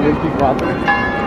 24.